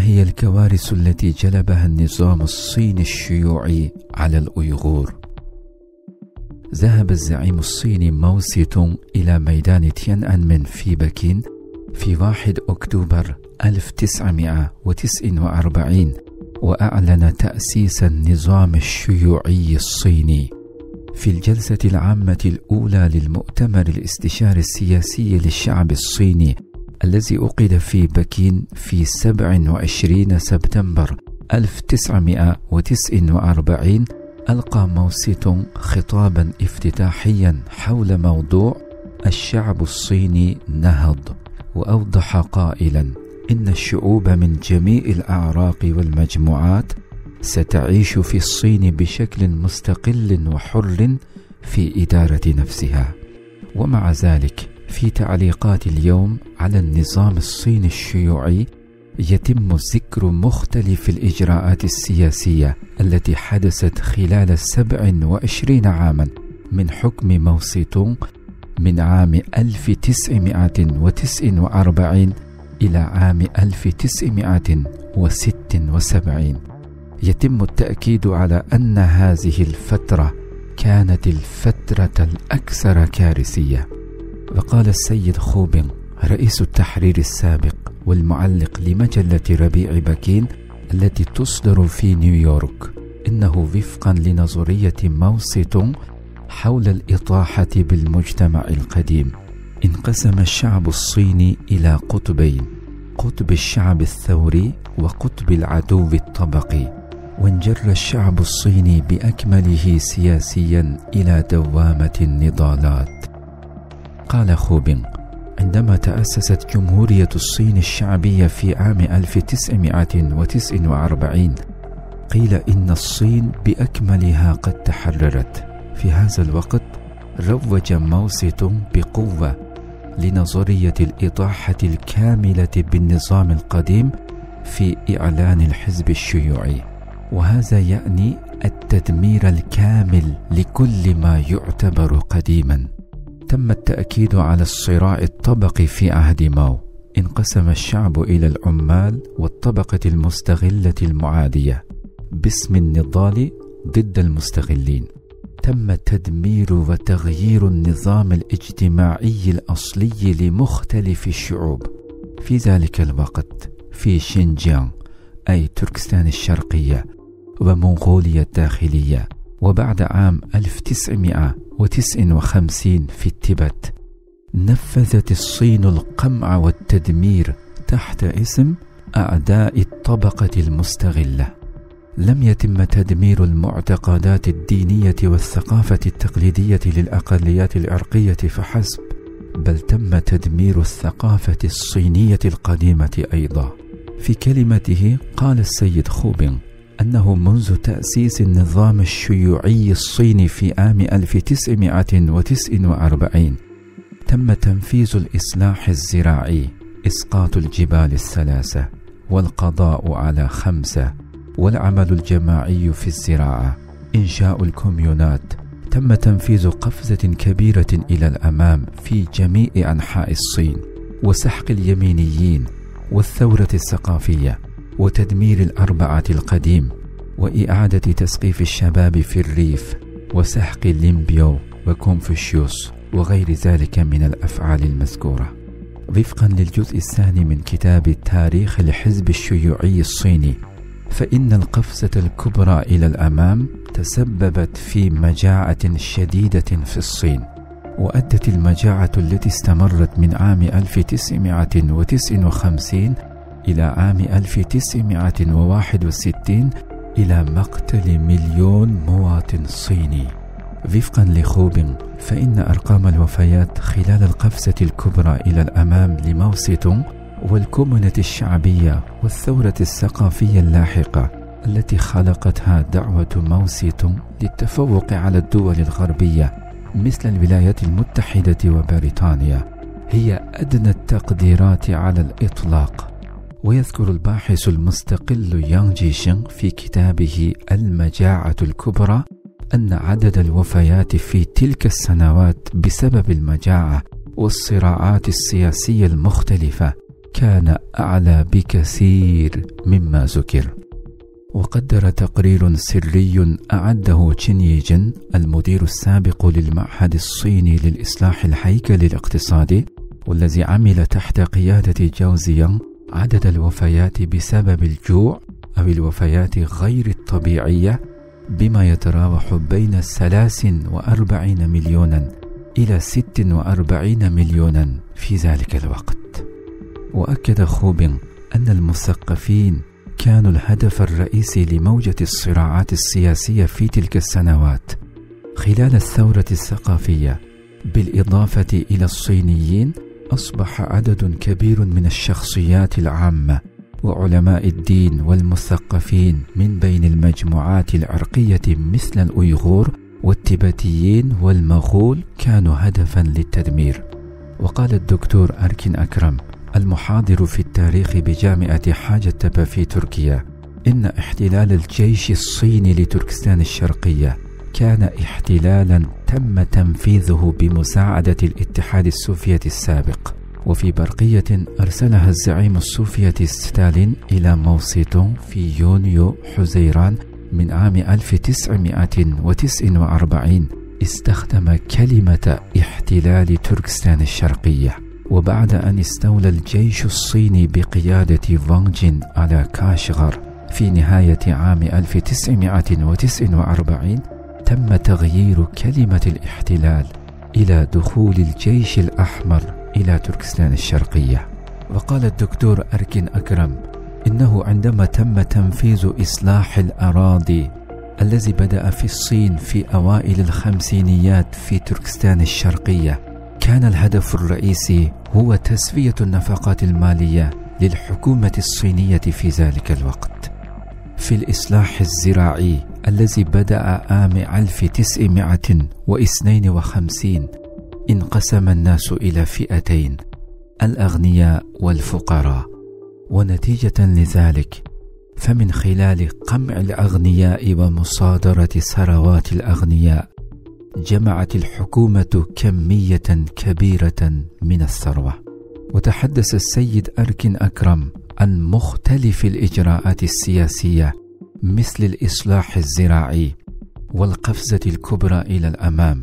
هي الكوارث التي جلبها النظام الصيني الشيوعي على الأيغور؟ ذهب الزعيم الصيني ماو سي تونغ إلى ميدان تيان أنمن في بكين في 1 أكتوبر 1949 وأعلن تأسيس النظام الشيوعي الصيني في الجلسة العامة الأولى للمؤتمر الاستشاري السياسي للشعب الصيني الذي أقيد في بكين في 27 سبتمبر 1949 ألقى موسيتونغ خطابا افتتاحيا حول موضوع الشعب الصيني نهض وأوضح قائلا إن الشعوب من جميع الأعراق والمجموعات ستعيش في الصين بشكل مستقل وحر في إدارة نفسها. ومع ذلك في تعليقات اليوم على النظام الصيني الشيوعي يتم ذكر مختلف الإجراءات السياسية التي حدثت خلال السبع وعشرين عاما من حكم موسيتونغ من عام 1949 إلى عام 1976 يتم التأكيد على أن هذه الفترة كانت الفترة الأكثر كارثية. وقال السيد خوبين رئيس التحرير السابق والمعلق لمجلة ربيع بكين التي تصدر في نيويورك إنه وفقا لنظرية ماو سيتونغ حول الإطاحة بالمجتمع القديم. انقسم الشعب الصيني إلى قطبين قطب الشعب الثوري وقطب العدو الطبقي. وانجر الشعب الصيني بأكمله سياسيا إلى دوامة النضالات. قال خوبين عندما تأسست جمهورية الصين الشعبية في عام 1949 قيل إن الصين بأكملها قد تحررت. في هذا الوقت روج ماو بقوة لنظرية الإطاحة الكاملة بالنظام القديم في إعلان الحزب الشيوعي. وهذا يعني التدمير الكامل لكل ما يعتبر قديما. تم التأكيد على الصراع الطبقي في عهد ماو انقسم الشعب إلى العمال والطبقة المستغلة المعادية باسم النضال ضد المستغلين. تم تدمير وتغيير النظام الاجتماعي الأصلي لمختلف الشعوب. في ذلك الوقت في شينجيانغ أي تركستان الشرقية ومنغوليا الداخلية وبعد عام 1959 في التبت نفذت الصين القمع والتدمير تحت اسم أعداء الطبقة المستغلة. لم يتم تدمير المعتقدات الدينية والثقافة التقليدية للأقليات العرقية فحسب بل تم تدمير الثقافة الصينية القديمة أيضا. في كلمته قال السيد خوبينغ أنه منذ تأسيس النظام الشيوعي الصيني في عام 1949 تم تنفيذ الإصلاح الزراعي إسقاط الجبال الثلاثة والقضاء على خمسة والعمل الجماعي في الزراعة إنشاء الكوميونات. تم تنفيذ قفزة كبيرة إلى الأمام في جميع أنحاء الصين وسحق اليمينيين والثورة الثقافية. وتدمير الأربعة القديم وإعادة تسقيف الشباب في الريف وسحق ليمبيو وكونفوشيوس وغير ذلك من الأفعال المذكورة. وفقا للجزء الثاني من كتاب تاريخ الحزب الشيوعي الصيني فإن القفزة الكبرى إلى الأمام تسببت في مجاعة شديدة في الصين وأدت المجاعة التي استمرت من عام 1959 إلى عام 1961 إلى مقتل مليون مواطن صيني. وفقا لخوبين فإن أرقام الوفيات خلال القفزة الكبرى إلى الأمام لموسيتونغ والكومونة الشعبية والثورة الثقافية اللاحقة التي خلقتها دعوة موسيتونغ للتفوق على الدول الغربية مثل الولايات المتحدة وبريطانيا هي أدنى التقديرات على الإطلاق. ويذكر الباحث المستقل يانغ جيشينغ في كتابه المجاعة الكبرى أن عدد الوفيات في تلك السنوات بسبب المجاعة والصراعات السياسية المختلفة كان أعلى بكثير مما ذكر. وقدر تقرير سري أعده تشينيجن المدير السابق للمعهد الصيني للإصلاح الهيكلي الاقتصادي والذي عمل تحت قيادة جاو زيانغ عدد الوفيات بسبب الجوع أو الوفيات غير الطبيعية بما يتراوح بين 43 مليونا إلى 46 مليونا في ذلك الوقت. وأكد خوبين أن المثقفين كانوا الهدف الرئيسي لموجة الصراعات السياسية في تلك السنوات خلال الثورة الثقافية بالإضافة إلى الصينيين أصبح عدد كبير من الشخصيات العامة وعلماء الدين والمثقفين من بين المجموعات العرقية مثل الأيغور والتبتيين والمغول كانوا هدفا للتدمير. وقال الدكتور أركين أكرم المحاضر في التاريخ بجامعة حاجة في تركيا إن احتلال الجيش الصيني لتركستان الشرقية كان احتلالا تم تنفيذه بمساعدة الاتحاد السوفيتي السابق وفي برقية أرسلها الزعيم السوفيتي ستالين إلى موسيتون في يونيو حزيران من عام 1949 استخدم كلمة احتلال تركستان الشرقية وبعد أن استولى الجيش الصيني بقيادة فانجين على كاشغر في نهاية عام 1949 تم تغيير كلمة الاحتلال إلى دخول الجيش الأحمر إلى تركستان الشرقية. وقال الدكتور أركين أكرم إنه عندما تم تنفيذ إصلاح الأراضي الذي بدأ في الصين في أوائل الخمسينيات في تركستان الشرقية كان الهدف الرئيسي هو تسوية النفقات المالية للحكومة الصينية في ذلك الوقت. في الإصلاح الزراعي الذي بدأ عام 1952 انقسم الناس إلى فئتين الأغنياء والفقراء. ونتيجة لذلك فمن خلال قمع الأغنياء ومصادرة ثروات الأغنياء جمعت الحكومة كمية كبيرة من الثروة. وتحدث السيد أركن أكرم عن مختلف الإجراءات السياسية مثل الإصلاح الزراعي والقفزة الكبرى إلى الأمام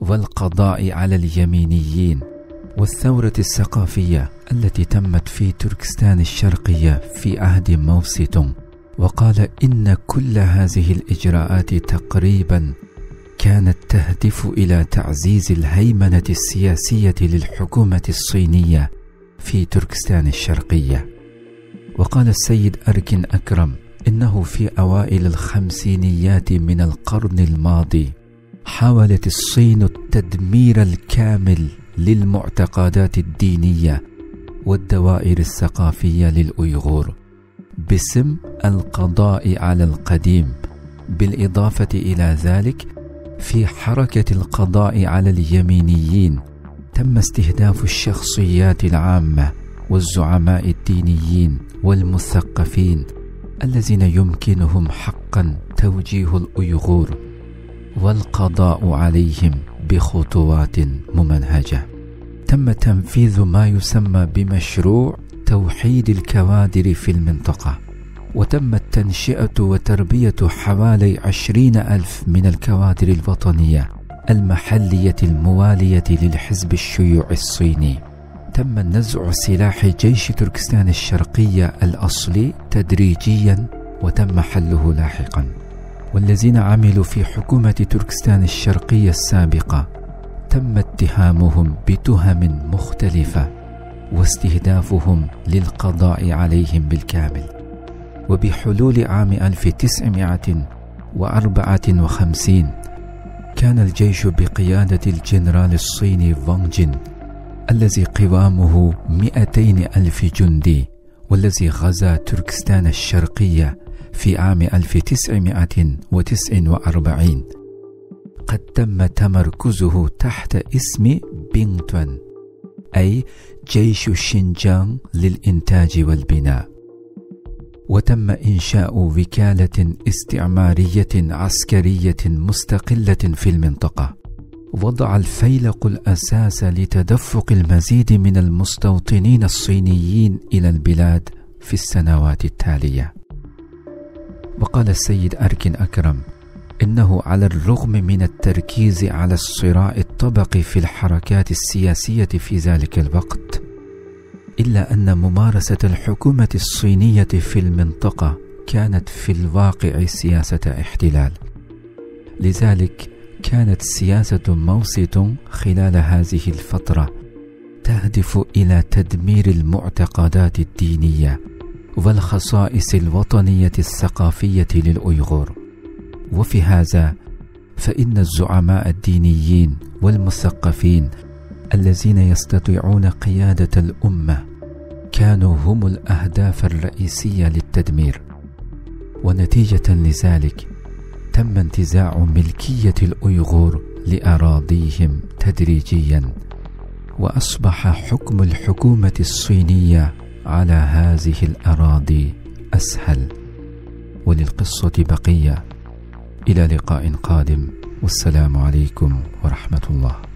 والقضاء على اليمينيين والثورة الثقافية التي تمت في تركستان الشرقية في عهد موسيتونغ وقال إن كل هذه الإجراءات تقريبا كانت تهدف إلى تعزيز الهيمنة السياسية للحكومة الصينية في تركستان الشرقية. وقال السيد أركن أكرم إنه في أوائل الخمسينيات من القرن الماضي حاولت الصين التدمير الكامل للمعتقدات الدينية والدوائر الثقافية للأيغور باسم القضاء على القديم بالإضافة إلى ذلك في حركة القضاء على اليمينيين تم استهداف الشخصيات العامة والزعماء الدينيين والمثقفين الذين يمكنهم حقا توجيه الأيغور والقضاء عليهم بخطوات ممنهجة. تم تنفيذ ما يسمى بمشروع توحيد الكوادر في المنطقة وتمت تنشئة وتربية حوالي عشرين ألف من الكوادر الوطنية المحلية الموالية للحزب الشيوعي الصيني. تم نزع سلاح جيش تركستان الشرقية الأصلي تدريجيا وتم حله لاحقا. والذين عملوا في حكومة تركستان الشرقية السابقة تم اتهامهم بتهم مختلفة واستهدافهم للقضاء عليهم بالكامل. وبحلول عام 1954 كان الجيش بقيادة الجنرال الصيني فونغ جين الذي قوامه 200 ألف جندي والذي غزا تركستان الشرقية في عام 1949 قد تم تمركزه تحت اسم بينغتون أي جيش شينجانغ للإنتاج والبناء. وتم إنشاء وكالة استعمارية عسكرية مستقلة في المنطقة. وضع الفيلق الأساس لتدفق المزيد من المستوطنين الصينيين إلى البلاد في السنوات التالية. وقال السيد أركن أكرم إنه على الرغم من التركيز على الصراع الطبقي في الحركات السياسية في ذلك الوقت إلا أن ممارسة الحكومة الصينية في المنطقة كانت في الواقع سياسة احتلال. لذلك كانت سياسة موسيتونغ خلال هذه الفترة تهدف إلى تدمير المعتقدات الدينية والخصائص الوطنية الثقافية للايغور وفي هذا فإن الزعماء الدينيين والمثقفين الذين يستطيعون قيادة الأمة كانوا هم الأهداف الرئيسية للتدمير. ونتيجة لذلك تم انتزاع ملكية الايغور لأراضيهم تدريجيا وأصبح حكم الحكومة الصينية على هذه الأراضي أسهل. وللقصة بقية. إلى لقاء قادم. والسلام عليكم ورحمة الله.